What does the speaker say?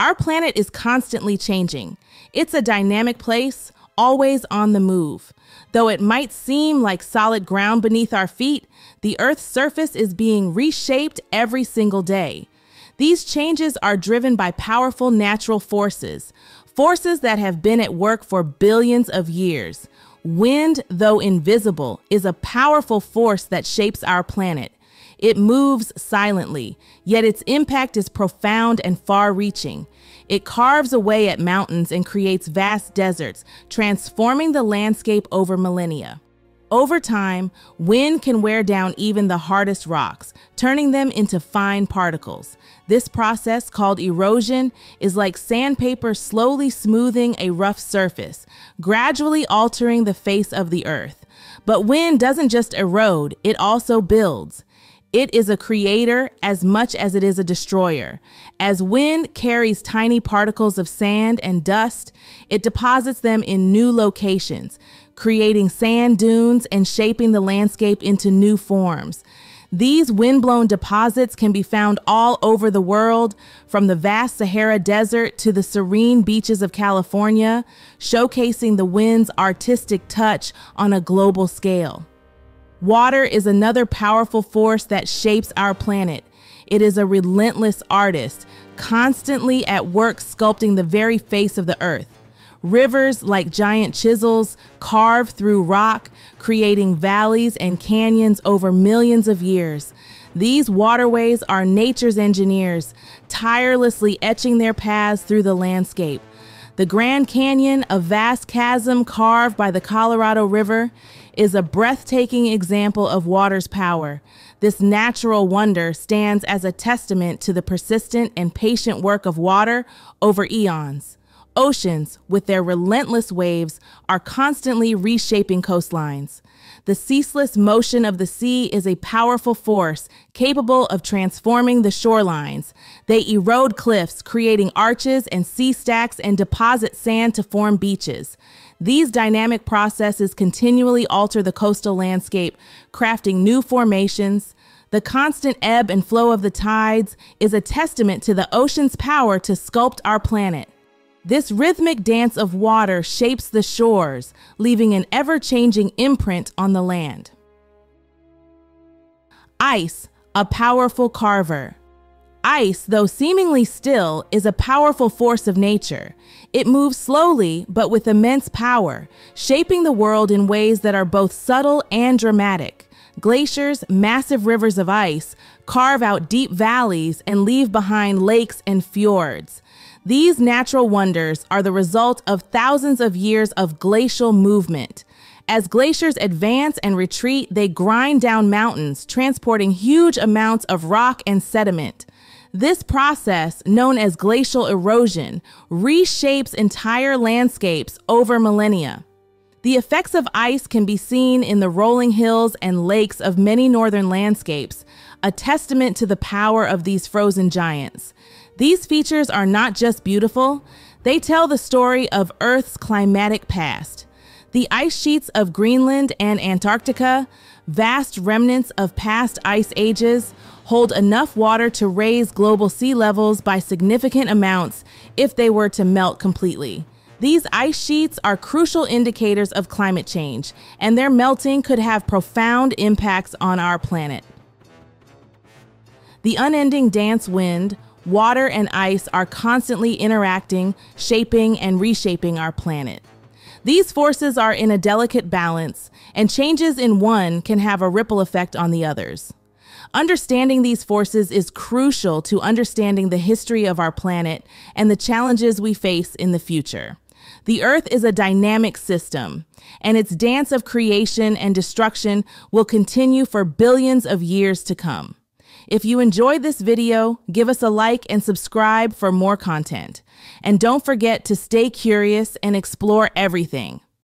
Our planet is constantly changing. It's a dynamic place, always on the move. Though it might seem like solid ground beneath our feet, the Earth's surface is being reshaped every single day. These changes are driven by powerful natural forces, forces that have been at work for billions of years. Wind, though invisible, is a powerful force that shapes our planet. It moves silently, yet its impact is profound and far reaching. It carves away at mountains and creates vast deserts, transforming the landscape over millennia. Over time, wind can wear down even the hardest rocks, turning them into fine particles. This process, called erosion, is like sandpaper slowly smoothing a rough surface, gradually altering the face of the earth. But wind doesn't just erode, it also builds. It is a creator as much as it is a destroyer. As wind carries tiny particles of sand and dust, it deposits them in new locations, creating sand dunes and shaping the landscape into new forms. These windblown deposits can be found all over the world, from the vast Sahara Desert to the serene beaches of California, showcasing the wind's artistic touch on a global scale. Water is another powerful force that shapes our planet. It is a relentless artist, constantly at work sculpting the very face of the earth. Rivers, like giant chisels, carve through rock, creating valleys and canyons over millions of years. These waterways are nature's engineers, tirelessly etching their paths through the landscape. The Grand Canyon, a vast chasm carved by the Colorado River, is a breathtaking example of water's power. This natural wonder stands as a testament to the persistent and patient work of water over eons. Oceans, with their relentless waves, are constantly reshaping coastlines. The ceaseless motion of the sea is a powerful force capable of transforming the shorelines. They erode cliffs, creating arches and sea stacks, and deposit sand to form beaches. These dynamic processes continually alter the coastal landscape, crafting new formations. The constant ebb and flow of the tides is a testament to the ocean's power to sculpt our planet. This rhythmic dance of water shapes the shores, leaving an ever changing imprint on the land. Ice, a powerful carver. Ice, though seemingly still, is a powerful force of nature. It moves slowly, but with immense power, shaping the world in ways that are both subtle and dramatic. Glaciers, massive rivers of ice, carve out deep valleys and leave behind lakes and fjords. These natural wonders are the result of thousands of years of glacial movement. As glaciers advance and retreat, they grind down mountains, transporting huge amounts of rock and sediment. This process, known as glacial erosion, reshapes entire landscapes over millennia. The effects of ice can be seen in the rolling hills and lakes of many northern landscapes, a testament to the power of these frozen giants. These features are not just beautiful, they tell the story of Earth's climatic past. The ice sheets of Greenland and Antarctica, vast remnants of past ice ages, hold enough water to raise global sea levels by significant amounts if they were to melt completely. These ice sheets are crucial indicators of climate change, and their melting could have profound impacts on our planet. The unending dance wind, water, and ice are constantly interacting, shaping, and reshaping our planet. These forces are in a delicate balance, and changes in one can have a ripple effect on the others. Understanding these forces is crucial to understanding the history of our planet and the challenges we face in the future. The Earth is a dynamic system, and its dance of creation and destruction will continue for billions of years to come. If you enjoyed this video, give us a like and subscribe for more content. And don't forget to stay curious and explore everything.